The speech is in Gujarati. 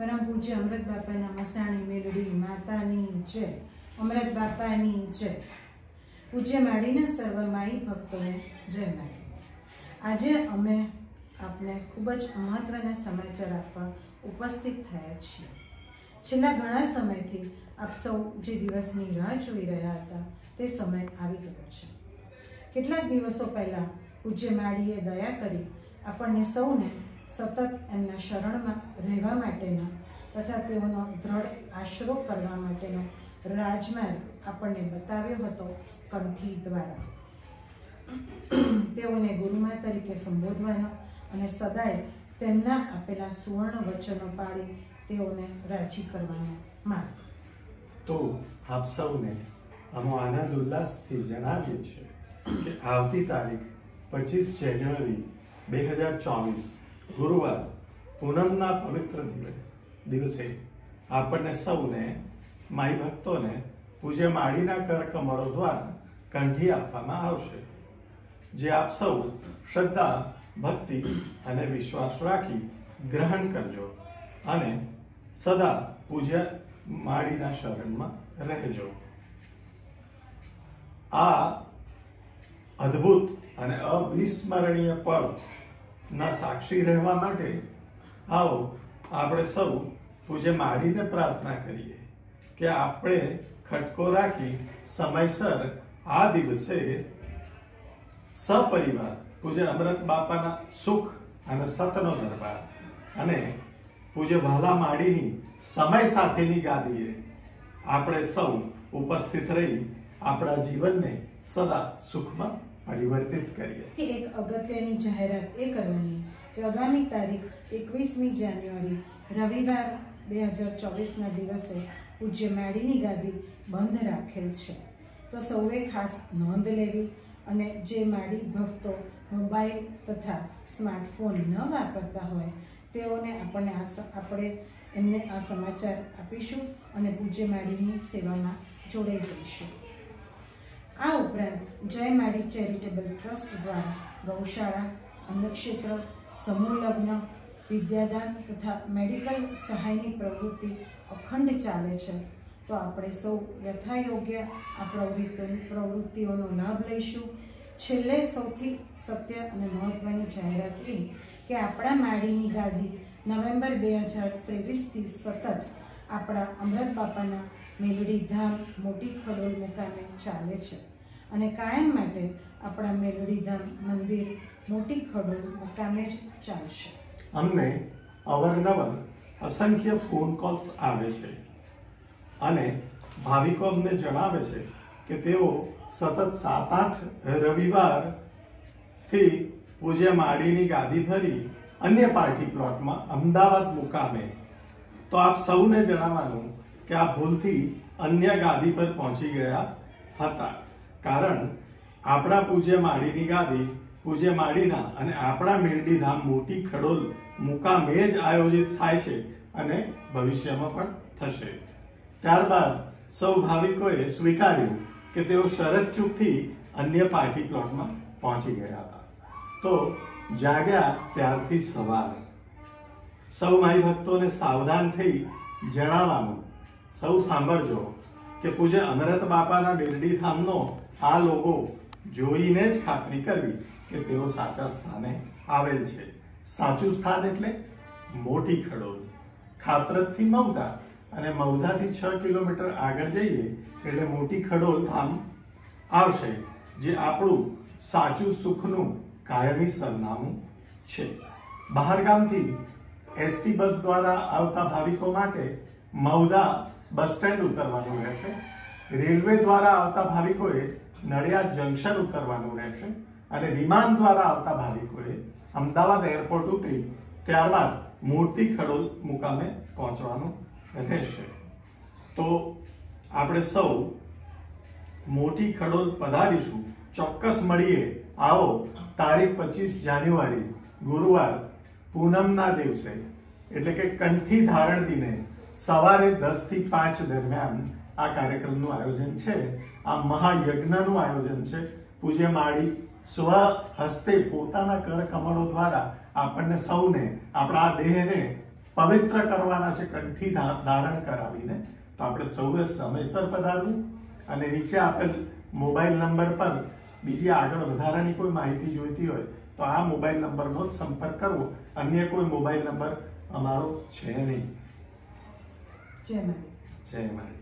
પરમ પૂજ્ય અમૃત બાપાના મસાણી મેલડી માતાની જય. અમૃત બાપાની જય. પૂજ્ય માળીના સર્વ માઈ ભક્તોને જય માળી આજે અમે આપને ખૂબ જ મહત્વના સમાચાર આપવા ઉપસ્થિત થયા છીએ. છેલ્લા ઘણા સમયથી આપ સૌ જે દિવસની રાહ જોઈ રહ્યા હતા તે સમય આવી ગયો છે. કેટલાક દિવસો પહેલાં પૂજ્ય માળીએ દયા કરી આપણને સૌને સતત એમના શરણમાં રહેવા માટેના તથા તેઓનો દ્રઢ આશરો કરવા માટેનો રાજમાર્ગ આપણને બતાવ્યો હતો કંઠી દ્વારા. તેઓને ગુરુમા તરીકે સંબોધવાનો અને સદાય તેમના આપેલા સુવર્ણ વચનો પાડી તેઓને રાજી કરવાનો માર્ગ. તો આપ સૌને અમો આનંદ ઉલ્લાસથી જણાવીએ છીએ કે આવતી તારીખ પચીસ જાન્યુઆરી બે હજાર ચોવીસ ગુરુવાર, પૂનમના પવિત્ર દિવસે આપણને સૌને, માઈ ભક્તોને પૂજ્ય માળીના કર કમળો દ્વારા કંઠી આપવામાં આવશે. જે આપ સૌ શ્રદ્ધા, ભક્તિ અને વિશ્વાસ રાખી ગ્રહણ કરજો અને સદા પૂજ્ય માળીના શરણમાં રહેજો. આ અદ્ભુત અને અવિસ્મરણીય પળના સાક્ષી રહેવા માટે આવો આપણે સૌ પૂજ્ય માડીને પ્રાર્થના કરીએ કે આપણે ખટકો રાખી સમયસર આ દિવસે સપરિવાર પૂજ્ય અમૃત બાપાના સુખ અને સતનો દરબાર અને પૂજ્ય ભાલા માડીની સમય સાથેની ગાદીએ આપણે સૌ ઉપસ્થિત રહી આપણા જીવનને સદા સુખમાં પરિવર્તિત કરીએ. એક અગત્યની જાહેરાત એ કરવાની કે આગામી તારીખ એકવીસમી જાન્યુઆરી, રવિવાર બે હજાર ચોવીસના દિવસે પૂજ્ય માળીની ગાદી બંધ રાખેલ છે. તો સૌએ ખાસ નોંધ લેવી અને જે માળી ભક્તો મોબાઈલ તથા સ્માર્ટફોન ન વાપરતા હોય તેઓને આપણને આ આપણે એમને આ સમાચાર આપીશું અને પૂજ્ય માળીની સેવામાં જોડાઈ જઈશું. આ ઉપરાંત જય માડી ચેરિટેબલ ટ્રસ્ટ દ્વારા ગૌશાળા, અન્નક્ષેત્ર, સમૂહ લગ્ન, વિદ્યાદાન તથા મેડિકલ સહાયની પ્રવૃત્તિ અખંડ ચાલે છે. તો આપણે સૌ યથાયોગ્ય આ પ્રવૃત્તિ પ્રવૃત્તિઓનો લાભ લઈશું. છેલ્લે સૌથી સત્ય અને મહત્ત્વની જાહેરાત એ કે આપણા માળીની ગાદી નવેમ્બર બે હજાર ત્રેવીસથી સતત આપણા અમૃત બાપાના મેલડી ધામ મોટી ખડોલ મુકામે ચાલે છે અને કાયમ માટે આપણા મેલડી ધામ મંદિર મોટી ખડોલ મુકામે જ ચાલશે. અમને અવારનવાર અસંખ્ય ફોન કોલ્સ આવે છે અને ભાવિકો અમને જણાવે છે કે તેઓ સતત સાત આઠ રવિવારથી પૂજ્ય માળીની ગાદી ભરી અન્ય પાર્ટી પ્લોટમાં અમદાવાદ મુકામે. તો આપ સૌને જણાવવાનું કે આ ભૂલથી અન્ય ગાદી પર પહોંચી ગયા હતા. કારણ આપણા પૂજ્ય માળીની ગાદી, પૂજ્ય માળીના અને આપણા મેરડી ધામ મોટી ખડોલ મુકામે જ આયોજિત થાય છે અને ભવિષ્યમાં પણ થશે. ત્યારબાદ સૌ ભાવિકોએ સ્વીકાર્યું કે તેઓ શરદ ચૂકથી અન્ય પાર્ટી પ્લોટમાં પહોંચી ગયા હતા. તો જાગ્યા ત્યારથી સવાર. સૌ માઈ ભક્તોને સાવધાન થઈ જણાવવાનું સૌ સાંભળજો કે પૂજ્ય અમરત બાપાના બેલડી ધામનો આ લોકો જોઈને જ ખાતરી કરવી કે તેઓ સાચા સ્થાને આવેલ છે. સાચું સ્થાન એટલે મોટી ખડોલ. ખાતરથી મવદા અને મૌધાથી છ કિલોમીટર આગળ જઈએ એટલે મોટી ખડોલ ધામ આવશે, જે આપણું સાચું સુખનું કાયમી સરનામું છે. બહારગામથી એસટી બસ દ્વારા આવતા ભાવિકો માટે મૌદા બસ સ્ટેન્ડ ઉતરવાનું રહેશે. રેલવે દ્વારા આવતા ભાવિકોએ નડિયાદ જંકશન ઉતરવાનું રહેશે અને વિમાન દ્વારા આવતા ભાવિકોએ અમદાવાદ એરપોર્ટ ઉતરી ત્યારબાદ મૂર્તિ ખડોલ મુકામે પહોંચવાનું રહેશે. તો આપણે સૌ મોટી ખડોલ પધારીશું. ચોક્કસ મળીએ. આવો, તારીખ પચીસ જાન્યુઆરી, ગુરુવાર, પૂનમના દિવસે. એટલે કે કંઠી ધારણ દિને. સવારે દસથી પાંચ દરમિયાન આ કાર્યક્રમનું આયોજન છે. આ મહાયજ્ઞનું આયોજન છે. પૂજ્ય માળી સ્વ હસ્તે પોતાના કર કમળો દ્વારા આપણને સૌને, આપણા આ દેહને પવિત્ર કરવાના છે કંઠી ધારણ કરાવીને તો આપણે સૌએ સમયસર પધારવું. અને નીચે આપેલ મોબાઈલ નંબર પર બીજી આગળ વધારાની કોઈ માહિતી જોઈતી હોય તો આ મોબાઈલ નંબરનો જ સંપર્ક કરવો. અન્ય કોઈ મોબાઈલ નંબર અમારો છે નહીં. જય માડી જય મારી